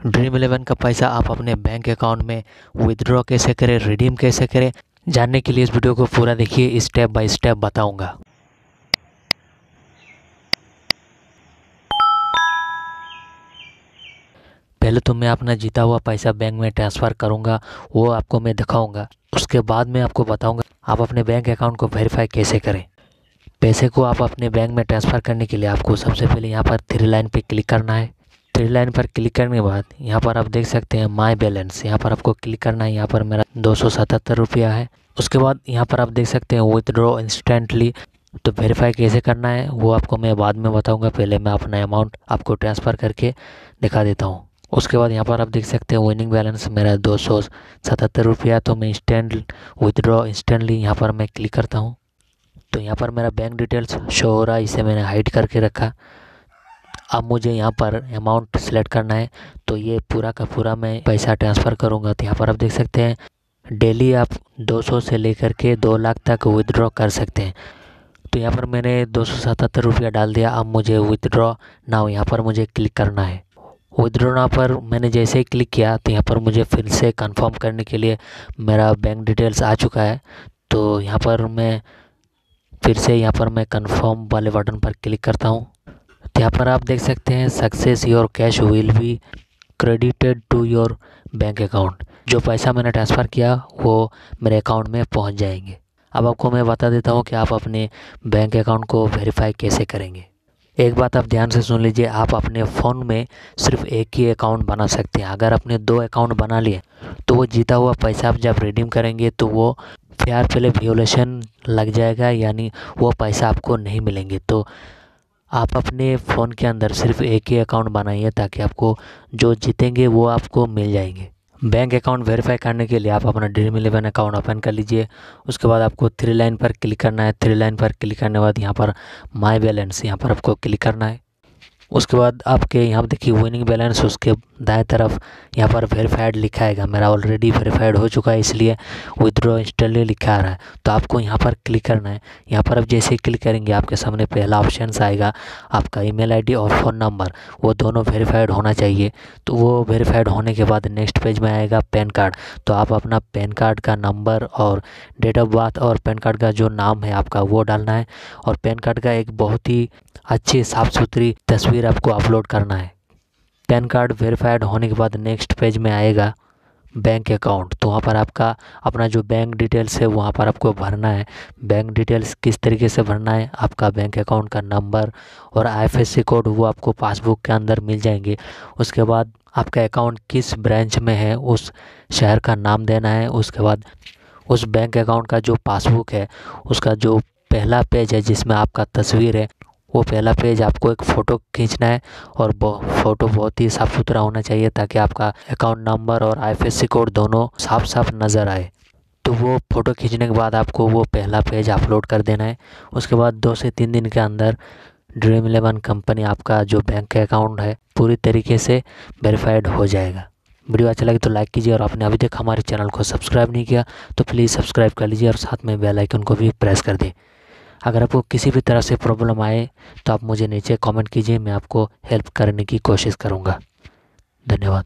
Dream eleven का पैसा आप अपने बैंक अकाउंट में विदड्रॉ कैसे करें रिडीम कैसे करें, जानने के लिए इस वीडियो को पूरा देखिए स्टेप बाय स्टेप बताऊँगा। पहले तो मैं अपना जीता हुआ पैसा बैंक में ट्रांसफ़र करूँगा, वो आपको मैं दिखाऊँगा। उसके बाद मैं आपको बताऊँगा, आप अपने बैंक अकाउंट को वेरीफाई कैसे करें। पैसे को आप अपने बैंक में ट्रांसफ़र करने के लिए आपको सबसे पहले यहाँ पर थ्री लाइन पे क्लिक करना है। थ्री लाइन पर क्लिक करने के बाद, यहाँ पर आप देख सकते हैं माई बैलेंस यहाँ पर आपको क्लिक करना है, यहाँ पर मेरा दो सौ सतहत्तर रुपया है। उसके बाद यहाँ पर आप देख सकते हैं विथड्रॉ इंस्टेंटली तो वेरीफाई कैसे करना है, वो आपको मैं बाद में बताऊँगा। पहले मैं अपना अमाउंट आपको ट्रांसफ़र करके दिखा देता हूँ। उसके बाद यहाँ पर आप देख सकते हैं विनिंग बैलेंस मेरा दो सौ सतहत्तर रुपया तो मैं इंस्टेंट विदड्रॉ इंस्टेंटली यहाँ पर मैं क्लिक करता हूँ। तो यहाँ पर मेरा बैंक डिटेल्स शो हो रहा है, इसे मैंने हाइड करके रखा। अब मुझे यहाँ पर अमाउंट सेलेक्ट करना है तो ये पूरा का पूरा मैं पैसा ट्रांसफ़र करूँगा। तो यहाँ पर आप देख सकते हैं डेली आप 200 से लेकर के दो लाख तक विदड्रॉ कर सकते हैं। तो यहाँ पर मैंने दो सौ सतहत्तर रुपया डाल दिया, अब मुझे विदड्रॉ नाव यहाँ पर मुझे क्लिक करना है। विदड्रॉ ना पर मैंने जैसे ही क्लिक किया तो यहाँ पर मुझे फिर से कंफर्म करने के लिए मेरा बैंक डिटेल्स आ चुका है। तो यहाँ पर मैं फिर से यहाँ पर मैं कंफर्म वाले बटन पर क्लिक करता हूँ। यहाँ पर आप देख सकते हैं success your cash will be credited to your bank account जो पैसा मैंने ट्रांसफ़र किया, वो मेरे अकाउंट में पहुँच जाएँगे। अब आपको मैं बता देता हूँ कि आप अपने बैंक अकाउंट को वेरीफाई कैसे करेंगे। एक बात आप ध्यान से सुन लीजिए, आप अपने फ़ोन में सिर्फ़ एक ही अकाउंट बना सकते हैं। अगर आपने दो अकाउंट बना लिए तो वो जीता हुआ पैसा आप जब रिडीम करेंगे तो वो फेयर प्ले वियोलेशन लग जाएगा, यानी वो पैसा आपको नहीं मिलेंगे। तो आप अपने फ़ोन के अंदर सिर्फ़ एक ही अकाउंट बनाइए ताकि आपको जो जीतेंगे वो आपको मिल जाएँगे। बैंक अकाउंट वेरीफाई करने के लिए आप अपना ड्रीम इलेवन अकाउंट ओपन कर लीजिए। उसके बाद आपको थ्री लाइन पर क्लिक करना है। थ्री लाइन पर क्लिक करने के बाद यहाँ पर माई बैलेंस यहाँ पर आपको क्लिक करना है। उसके बाद आपके यहाँ पर देखिए विनिंग बैलेंस उसके दाएँ तरफ़, यहाँ पर वेरीफाइड लिखा है मेरा ऑलरेडी वेरीफाइड हो चुका है, इसलिए विदड्रॉ इंस्टेंटली लिखा आ रहा है। तो आपको यहाँ पर क्लिक करना है। यहाँ पर आप जैसे ही क्लिक करेंगे, आपके सामने पहला ऑप्शन आएगा। आपका ईमेल आईडी और फ़ोन नंबर वो दोनों वेरीफाइड होना चाहिए। तो वो वेरीफाइड होने के बाद नेक्स्ट पेज में आएगा पैन कार्ड तो आप अपना पैन कार्ड का नंबर और डेट ऑफ़ बर्थ और पैन कार्ड का जो नाम है आपका, वो डालना है। और पैन कार्ड का एक बहुत ही अच्छी साफ़ सुथरी तस्वीर आपको अपलोड करना है। पैन कार्ड वेरीफाइड होने के बाद नेक्स्ट पेज में आएगा बैंक अकाउंट। तो वहाँ पर आपका अपना जो बैंक डिटेल्स है, वहाँ पर आपको भरना है। बैंक डिटेल्स किस तरीके से भरना है, आपका बैंक अकाउंट का नंबर और आईएफएससी कोड, वो आपको पासबुक के अंदर मिल जाएँगे। उसके बाद आपका अकाउंट किस ब्रांच में है, उस शहर का नाम देना है। उसके बाद उस बैंक अकाउंट का जो पासबुक है, उसका जो पहला पेज है जिसमें आपका तस्वीर है वो पहला पेज आपको एक फ़ोटो खींचना है और फ़ोटो बहुत ही साफ़ सुथरा होना चाहिए ताकि आपका अकाउंट नंबर और आईएफएससी कोड दोनों साफ़ साफ़ नज़र आए। तो वो फ़ोटो खींचने के बाद आपको वो पहला पेज अपलोड कर देना है। उसके बाद दो से तीन दिन के अंदर ड्रीम इलेवन कंपनी आपका जो बैंक का अकाउंट है, पूरी तरीके से वेरीफाइड हो जाएगा। वीडियो अच्छा लगे तो लाइक कीजिए और आपने अभी तक हमारे चैनल को सब्सक्राइब नहीं किया तो प्लीज़ सब्सक्राइब कर लीजिए और साथ में बेल आइकन को भी प्रेस कर दें। अगर आपको किसी भी तरह से प्रॉब्लम आए तो आप मुझे नीचे कमेंट कीजिए, मैं आपको हेल्प करने की कोशिश करूँगा। धन्यवाद।